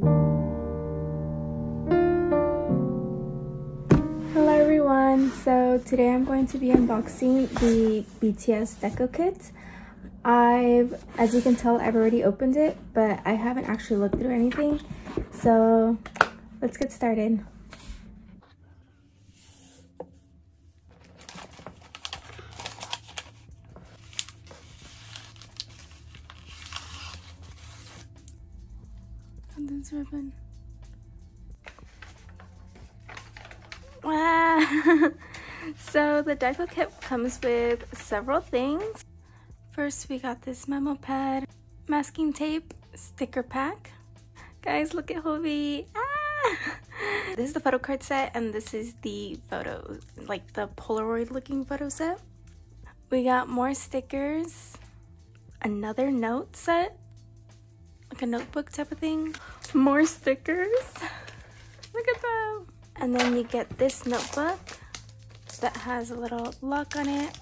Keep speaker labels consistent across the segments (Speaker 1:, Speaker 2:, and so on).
Speaker 1: Hello everyone, so today I'm going to be unboxing the BTS Deco Kit. I've, as you can tell, I've already opened it, but I haven't actually looked through anything. So let's get started. This ribbon. Wow. so the deco kit comes with several things. First, we got this memo pad, masking tape, sticker pack. Guys, look at Hobi. Ah! This is the photo card set, and this is the photo, like the Polaroid looking photo set. We got more stickers, another note set, like a notebook type of thing, more stickers. Look at them. And then you get this notebook that has a little lock on it.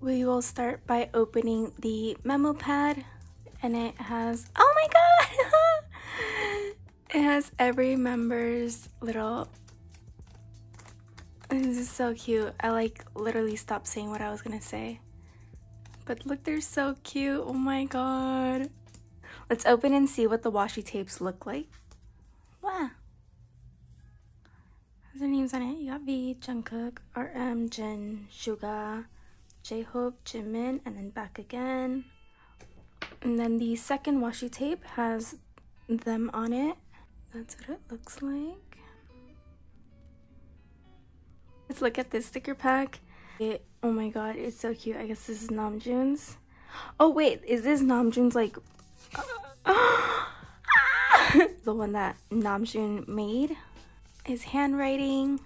Speaker 1: We will start by opening the memo pad and it has oh my god it has every member's little this is so cute. I like literally stopped saying what i was gonna say. But look they're so cute. Oh my god let's open and see what the washi tapes look like wow has their names on it you got v jungkook rm jin suga J-Hope, Jimin, and then back again. And then the second washi tape has them on it. That's what it looks like. Let's look at this sticker pack. It, oh my god, it's so cute. I guess this is Namjoon's. Oh wait, is this Namjoon's like... the one that Namjoon made? His handwriting.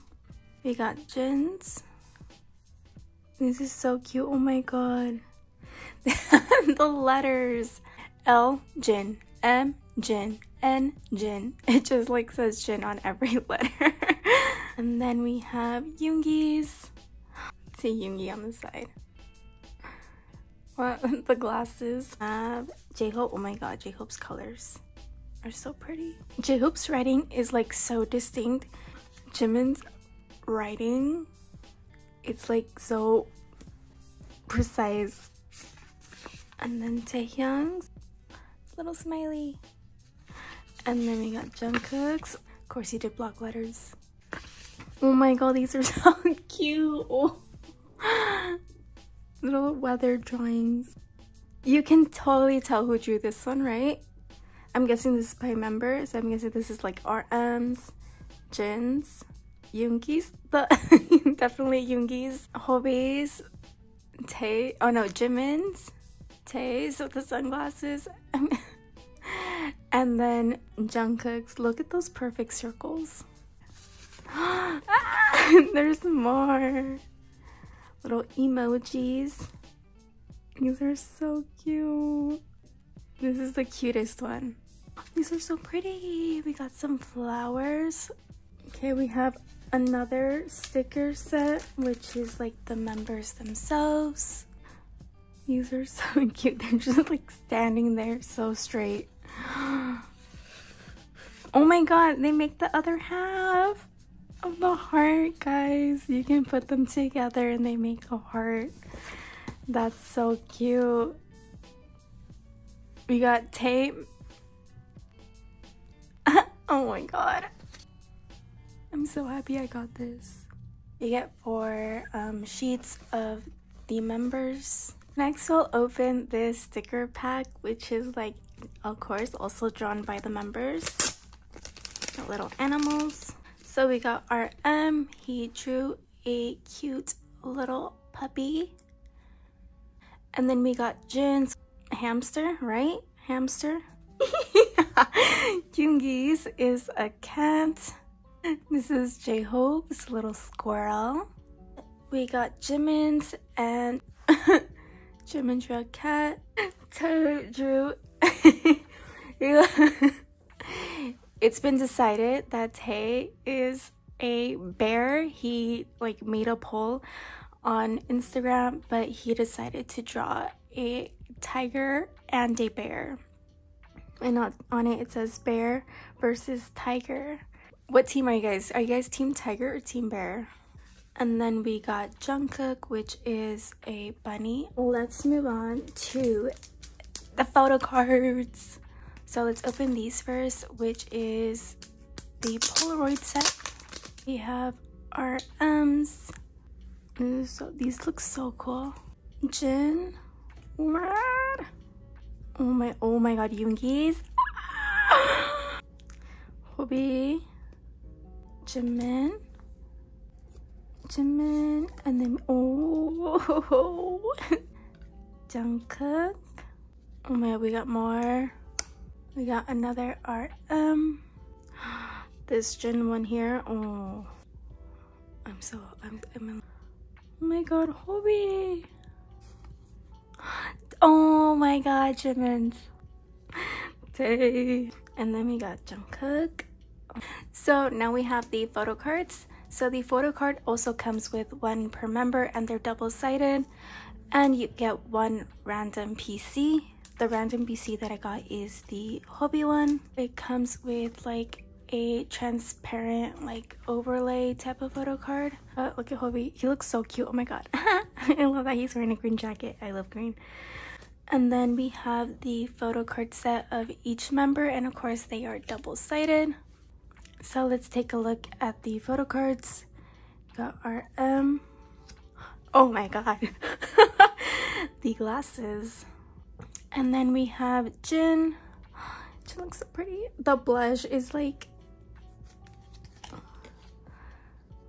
Speaker 1: We got Jin's. This is so cute. Oh my god. the letters. L, Jin. M, Jin. N, Jin. It just like says Jin on every letter. and then we have Yoongi's. See Yoongi on the side. What the glasses have J-Hope. Oh my god, J-Hope's colors are so pretty. J-Hope's writing is like so distinct. Jimin's writing it's like so precise. And then Taehyung's little smiley. And then we got Jungkook's. Of course, he did block letters. Oh my god, these are so cute. Oh. Little weather drawings. You can totally tell who drew this one, right? I'm guessing this is by member, so I'm guessing this is like RM's, Jin's, Yoongi's, the definitely Yoongi's, Hobi's, Tae, oh no, Jimin's, Tae's with the sunglasses, and then Jungkook's. Look at those perfect circles. Ah, there's more little emojis. These are so cute. This is the cutest one. These are so pretty. We got some flowers. Okay, we have another sticker set, which is like the members themselves. These are so cute. They're just like standing there so straight. Oh my god, they make the other half of the heart, guys. You can put them together and they make a heart. That's so cute. We got tape. oh my god. I'm so happy I got this. You get four um, sheets of the members. Next, we'll open this sticker pack, which is like, of course, also drawn by the members. Little animals. So we got RM. He drew a cute little puppy. And then we got Jin's hamster, right? Hamster. Yoongi's is a cat. this is J-Hope's little squirrel. We got Jimin's and Jimin drew a cat. Tae drew. It's been decided that Tae is a bear. He like made a poll on Instagram, but he decided to draw a tiger and a bear. and on it it says bear versus tiger. What team are you guys? Are you guys team tiger or team bear? And then we got Jungkook, which is a bunny. Let's move on to the photo cards. So let's open these first, which is the Polaroid set. We have our M's. So these look so cool. Jin. Oh my, oh, oh my god, Yoongi's. Ah! Hobi. Jimin. Jimin. And then, oh. Jungkook. Oh my god, we got more. We got another RM. Um, this Jin one here. Oh. I'm so, I'm, I'm in, oh my god, Hobi. Oh my god, Jimin's. Tae. And then we got Jungkook. So now we have the photo cards. So the photo card also comes with one per member and they're double-sided. And you get one random PC. The random PC that I got is the Hobi one. It comes with like a transparent like overlay type of photo card. But look at Hobi. He looks so cute. Oh my god. I love that he's wearing a green jacket. I love green. And then we have the photo card set of each member and of course they are double-sided. So let's take a look at the photo cards. Got RM. Oh my god. the glasses. And then we have Jin. Jin looks so pretty. The blush is like...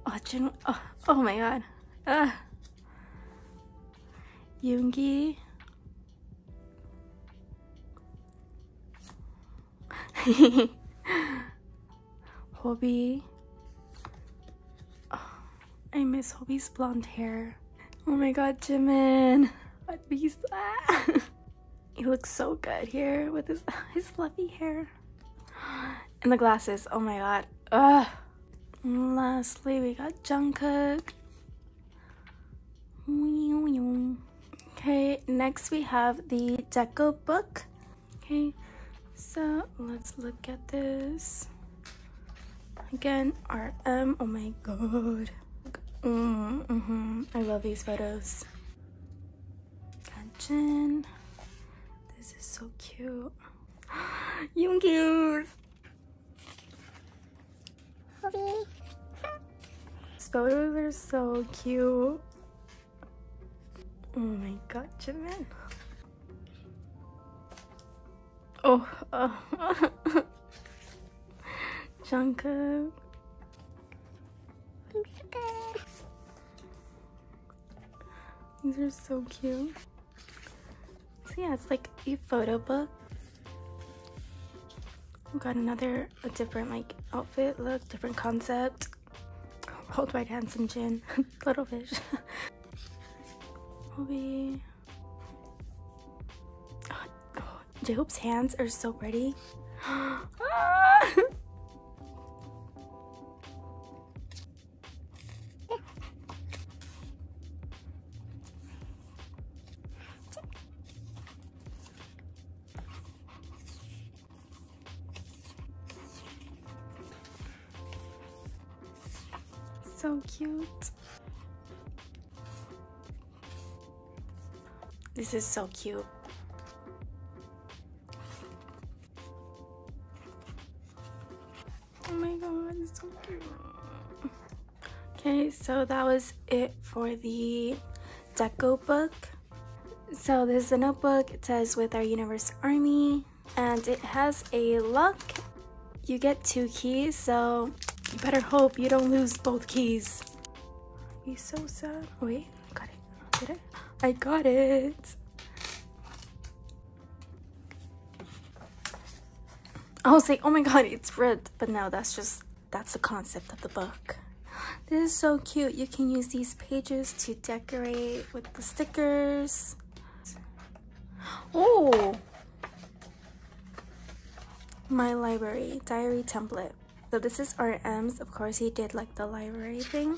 Speaker 1: Oh, Jin. Oh, oh my god. Uh. Yoongi. Hobi. Oh, I miss Hobi's blonde hair. Oh my god, Jimin. What beast? He looks so good here with his, his fluffy hair. And the glasses. Oh my god. Ugh. Lastly, we got Jungkook. Okay, next we have the deco book. Okay, so let's look at this. Again, RM. Oh my god. Mm, mm -hmm. I love these photos. Jin. This is so cute. Yoongi's. These photos are so cute. Oh my god, Jimin. Oh, uh, Jungkook. These are so cute. So yeah, it's like a photo book. Got another, a different like outfit look, different concept. Worldwide handsome Jin, little fish. Hobi. Oh, J-Hope's hands are so pretty. Oh, cute. This is so cute. Oh my god, it's so cute. Okay, so that was it for the deco book. So this is a notebook. It says with our universe army and it has a lock. You get two keys, so you better hope you don't lose both keys. He's so sad. Oh, wait, I got it. Did I? I got it. I was like, oh my god, it's red. But no, that's just that's the concept of the book. This is so cute. You can use these pages to decorate with the stickers. Oh! My library diary template. So this is RM's. Of course, he did like the library thing.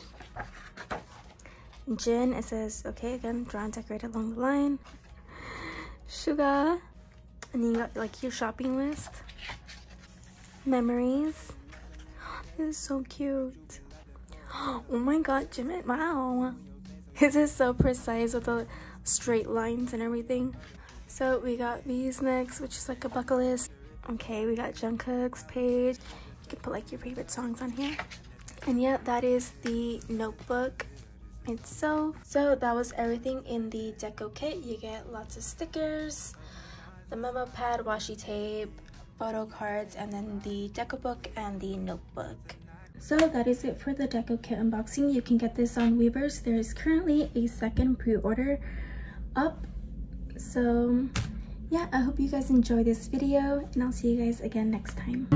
Speaker 1: Jin, it says, okay, again, draw and decorate along the line. Suga. And you got like your shopping list. Memories. This is so cute. Oh my god, Jimin, wow. This is so precise with the straight lines and everything. So we got these next, which is like a bucket list. Okay, we got Jungkook's page. You can put like your favorite songs on here. And yeah, that is the notebook itself. So that was everything in the deco kit. You get lots of stickers, the memo pad, washi tape, photo cards, and then the deco book and the notebook. So that is it for the deco kit unboxing. You can get this on Weverse. There is currently a second pre-order up. So yeah, I hope you guys enjoy this video and I'll see you guys again next time.